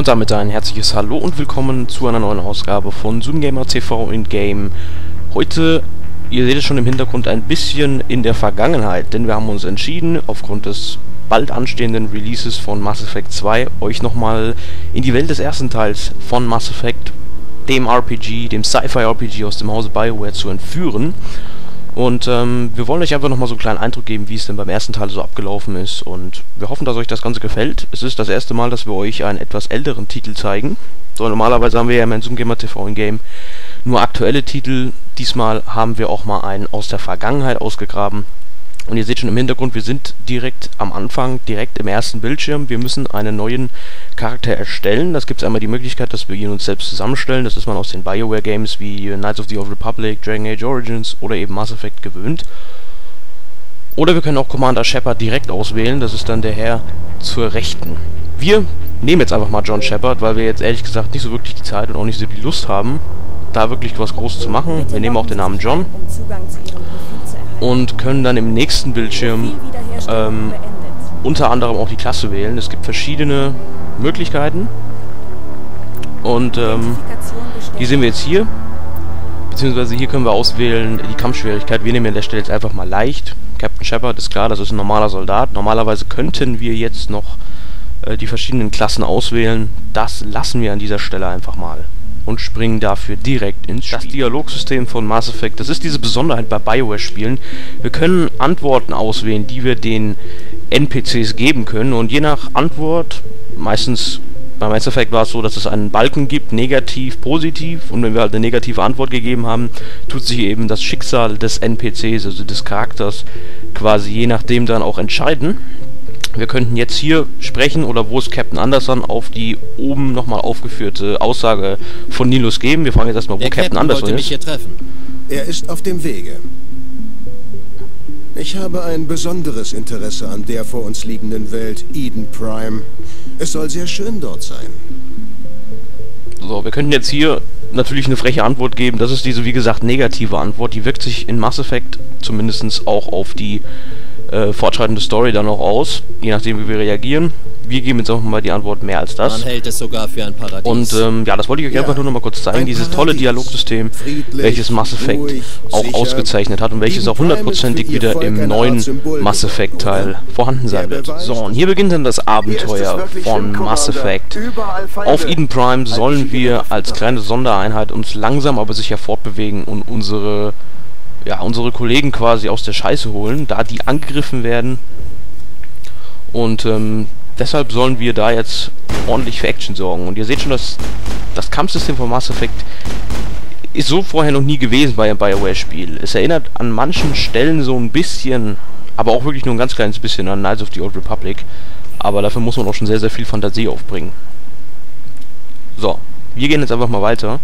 Und damit ein herzliches Hallo und willkommen zu einer neuen Ausgabe von Zoomgamer TV in Game. Heute, ihr seht es schon im Hintergrund, ein bisschen in der Vergangenheit, denn wir haben uns entschieden, aufgrund des bald anstehenden Releases von Mass Effect 2, euch nochmal in die Welt des ersten Teils von Mass Effect, dem RPG, dem Sci-Fi-RPG aus dem Hause BioWare zu entführen. Und ähm, wir wollen euch einfach nochmal so einen kleinen Eindruck geben, wie es denn beim ersten Teil so abgelaufen ist. Und wir hoffen, dass euch das Ganze gefällt. Es ist das erste Mal, dass wir euch einen etwas älteren Titel zeigen. So, normalerweise haben wir ja im Zoom Gamer TV in Game nur aktuelle Titel. Diesmal haben wir auch mal einen aus der Vergangenheit ausgegraben. Und ihr seht schon im Hintergrund, wir sind direkt am Anfang, direkt im ersten Bildschirm. Wir müssen einen neuen Charakter erstellen. Das gibt es einmal die Möglichkeit, dass wir ihn uns selbst zusammenstellen. Das ist man aus den Bioware Games wie Knights of the Old Republic, Dragon Age Origins oder eben Mass Effect gewöhnt. Oder wir können auch Commander Shepard direkt auswählen. Das ist dann der Herr zur Rechten. Wir nehmen jetzt einfach mal John Shepard, weil wir jetzt ehrlich gesagt nicht so wirklich die Zeit und auch nicht so die Lust haben, da wirklich was Großes zu machen. Wir nehmen auch den Namen John und können dann im nächsten Bildschirm ähm, unter anderem auch die Klasse wählen. Es gibt verschiedene Möglichkeiten und ähm, die sehen wir jetzt hier. Beziehungsweise hier können wir auswählen die Kampfschwierigkeit. Wir nehmen an der Stelle jetzt einfach mal leicht. Captain Shepard ist klar, das ist ein normaler Soldat. Normalerweise könnten wir jetzt noch äh, die verschiedenen Klassen auswählen. Das lassen wir an dieser Stelle einfach mal und springen dafür direkt ins Spiel. Das Dialogsystem von Mass Effect, das ist diese Besonderheit bei Bioware-Spielen. Wir können Antworten auswählen, die wir den NPCs geben können und je nach Antwort, meistens bei Mass Effect war es so, dass es einen Balken gibt, negativ, positiv und wenn wir halt eine negative Antwort gegeben haben, tut sich eben das Schicksal des NPCs, also des Charakters, quasi je nachdem dann auch entscheiden. Wir könnten jetzt hier sprechen oder wo ist Captain Anderson auf die oben nochmal aufgeführte Aussage von Nilus geben. Wir fragen jetzt erstmal, wo Der Captain, Captain Anderson wollte ist. mich hier treffen. Er ist auf dem Wege. Ich habe ein besonderes Interesse an der vor uns liegenden Welt, Eden Prime. Es soll sehr schön dort sein. So, wir könnten jetzt hier natürlich eine freche Antwort geben. Das ist diese, wie gesagt, negative Antwort. Die wirkt sich in Mass Effect zumindest auch auf die äh, fortschreitende Story dann auch aus, je nachdem wie wir reagieren. Wir geben jetzt auch mal die Antwort mehr als das. Man hält es sogar für ein Paradies. Und ähm, ja, das wollte ich euch Ja, einfach nur noch mal kurz zeigen, ein dieses tolle Paradies. Dialogsystem, Friedlich, welches Mass Effect ruhig, auch sicher. ausgezeichnet hat und welches auch hundertprozentig wieder Volk im neuen Mass Effect Teil oder? vorhanden sein wird. So, und hier beginnt dann das Abenteuer von Mass Effect. Auf Eden Prime sollen wir als kleine Sondereinheit uns langsam aber sicher fortbewegen und unsere ja, unsere Kollegen quasi aus der Scheiße holen, da die angegriffen werden. Und ähm, deshalb sollen wir da jetzt ordentlich für Action sorgen. Und ihr seht schon, dass das Kampfsystem von Mass Effect ist so vorher noch nie gewesen bei einem Bioware-Spiel. Es erinnert an manchen Stellen so ein bisschen, aber auch wirklich nur ein ganz kleines bisschen an Knights of the Old Republic. Aber dafür muss man auch schon sehr, sehr viel Fantasie aufbringen. So, wir gehen jetzt einfach mal weiter.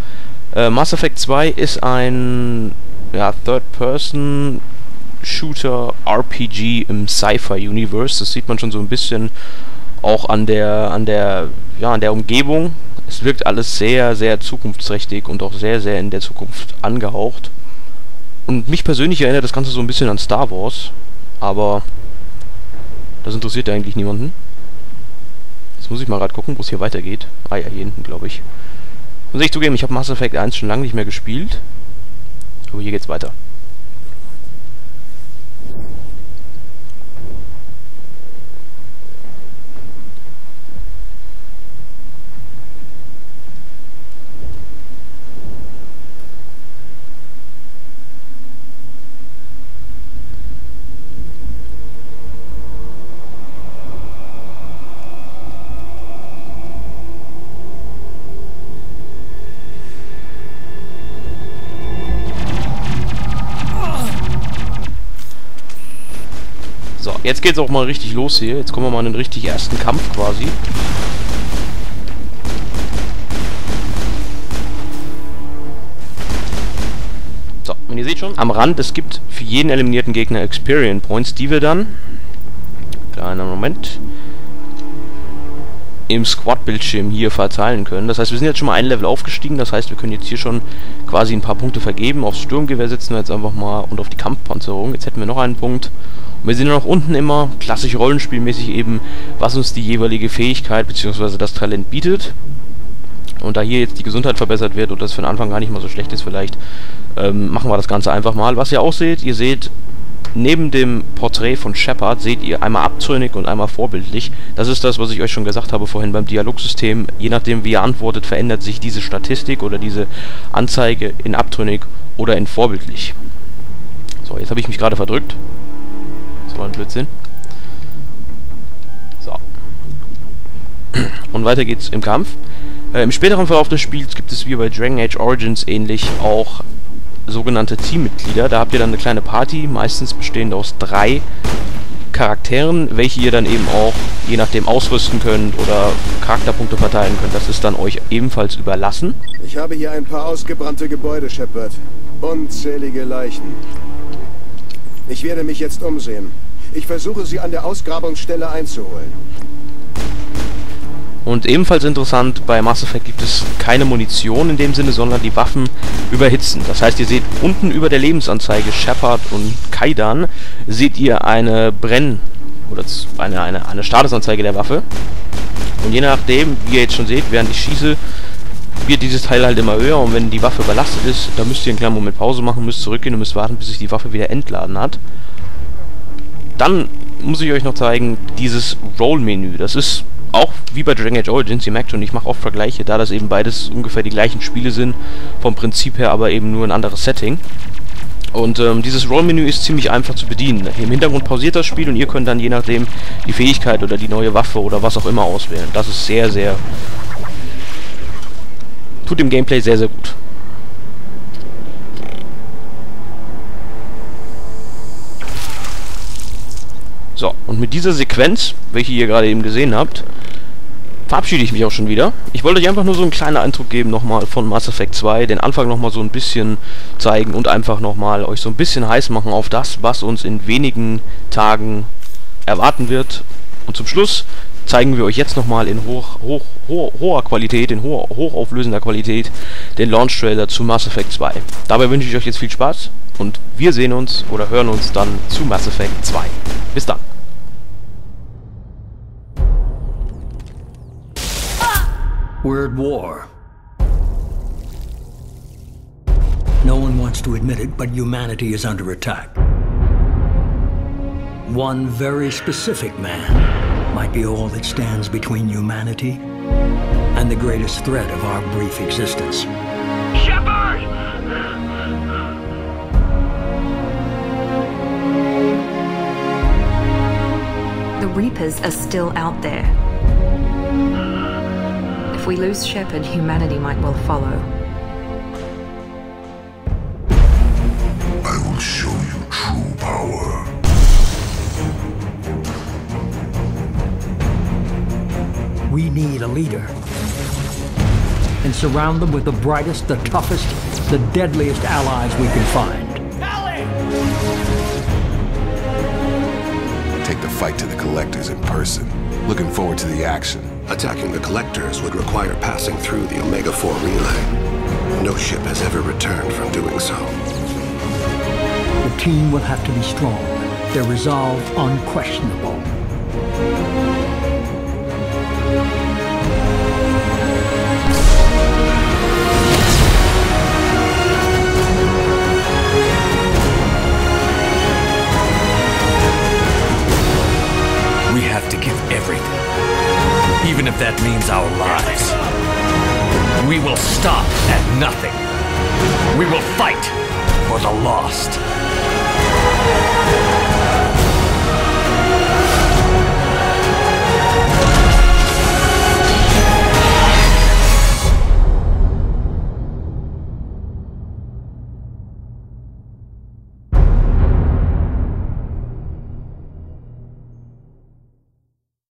Äh, Mass Effect 2 ist ein ja, Third-Person Shooter RPG im Sci-Fi-Universe. Das sieht man schon so ein bisschen auch an der, an der, ja, an der Umgebung. Es wirkt alles sehr, sehr zukunftsträchtig und auch sehr, sehr in der Zukunft angehaucht. Und mich persönlich erinnert das Ganze so ein bisschen an Star Wars, aber das interessiert eigentlich niemanden. Jetzt muss ich mal gerade gucken, wo es hier weitergeht. Ah ja, hier hinten, glaube ich. Muss ich zugeben, ich habe Mass Effect 1 schon lange nicht mehr gespielt. Aber hier geht's weiter. Jetzt geht's auch mal richtig los hier. Jetzt kommen wir mal in den richtig ersten Kampf quasi. So, und ihr seht schon, am Rand, es gibt für jeden eliminierten Gegner Experience Points, die wir dann... Kleiner Moment. Im Squad-Bildschirm hier verteilen können. Das heißt, wir sind jetzt schon mal ein Level aufgestiegen, das heißt, wir können jetzt hier schon quasi ein paar Punkte vergeben. Aufs Sturmgewehr setzen wir jetzt einfach mal und auf die Kampfpanzerung. Jetzt hätten wir noch einen Punkt. Und wir sehen noch unten immer, klassisch rollenspielmäßig eben, was uns die jeweilige Fähigkeit bzw. das Talent bietet. Und da hier jetzt die Gesundheit verbessert wird und das für den Anfang gar nicht mal so schlecht ist vielleicht, ähm, machen wir das Ganze einfach mal. Was ihr auch seht, ihr seht neben dem Porträt von Shepard seht ihr einmal abtrünnig und einmal vorbildlich. Das ist das, was ich euch schon gesagt habe vorhin beim Dialogsystem. Je nachdem, wie ihr antwortet, verändert sich diese Statistik oder diese Anzeige in abtrünnig oder in vorbildlich. So, jetzt habe ich mich gerade verdrückt. Das war ein Blödsinn. So. Und weiter geht's im Kampf. Äh, Im späteren Verlauf des Spiels gibt es wie bei Dragon Age Origins ähnlich auch sogenannte Teammitglieder. Da habt ihr dann eine kleine Party, meistens bestehend aus drei Charakteren, welche ihr dann eben auch je nachdem ausrüsten könnt oder Charakterpunkte verteilen könnt. Das ist dann euch ebenfalls überlassen. Ich habe hier ein paar ausgebrannte Gebäude, Shepard. Unzählige Leichen. Ich werde mich jetzt umsehen. Ich versuche sie an der Ausgrabungsstelle einzuholen. Und ebenfalls interessant, bei Mass Effect gibt es keine Munition in dem Sinne, sondern die Waffen überhitzen. Das heißt, ihr seht unten über der Lebensanzeige Shepard und Kaidan, seht ihr eine Brenn- oder eine, eine, eine Statusanzeige der Waffe. Und je nachdem, wie ihr jetzt schon seht, während ich schieße, wird dieses Teil halt immer höher und wenn die Waffe überlastet ist, dann müsst ihr einen kleinen Moment Pause machen, müsst zurückgehen und müsst warten, bis sich die Waffe wieder entladen hat. Dann muss ich euch noch zeigen, dieses Roll-Menü. Das ist auch wie bei Dragon Age Origins, ihr merkt schon, ich mache oft Vergleiche, da das eben beides ungefähr die gleichen Spiele sind, vom Prinzip her aber eben nur ein anderes Setting. Und ähm, dieses Roll-Menü ist ziemlich einfach zu bedienen. Im Hintergrund pausiert das Spiel und ihr könnt dann je nachdem die Fähigkeit oder die neue Waffe oder was auch immer auswählen. Das ist sehr, sehr... tut dem Gameplay sehr, sehr gut. So, und mit dieser Sequenz, welche ihr gerade eben gesehen habt, verabschiede ich mich auch schon wieder. Ich wollte euch einfach nur so einen kleinen Eindruck geben nochmal von Mass Effect 2, den Anfang nochmal so ein bisschen zeigen und einfach nochmal euch so ein bisschen heiß machen auf das, was uns in wenigen Tagen erwarten wird. Und zum Schluss zeigen wir euch jetzt nochmal in hoch, hoch, hoch, hoher Qualität, in hoch, hochauflösender Qualität, den Launch-Trailer zu Mass Effect 2. Dabei wünsche ich euch jetzt viel Spaß und wir sehen uns oder hören uns dann zu Mass Effect 2. Bis dann. We're at war. No one wants to admit it, but humanity is under attack. One very specific man might be all that stands between humanity and the greatest threat of our brief existence. Shepard! The Reapers are still out there. If we lose Shepard, humanity might well follow. I will show you true power. We need a leader. And surround them with the brightest, the toughest, the deadliest allies we can find. Take the fight to the Collectors in person. Looking forward to the action. Attacking the Collectors would require passing through the Omega-4 relay. No ship has ever returned from doing so. The team will have to be strong, their resolve unquestionable.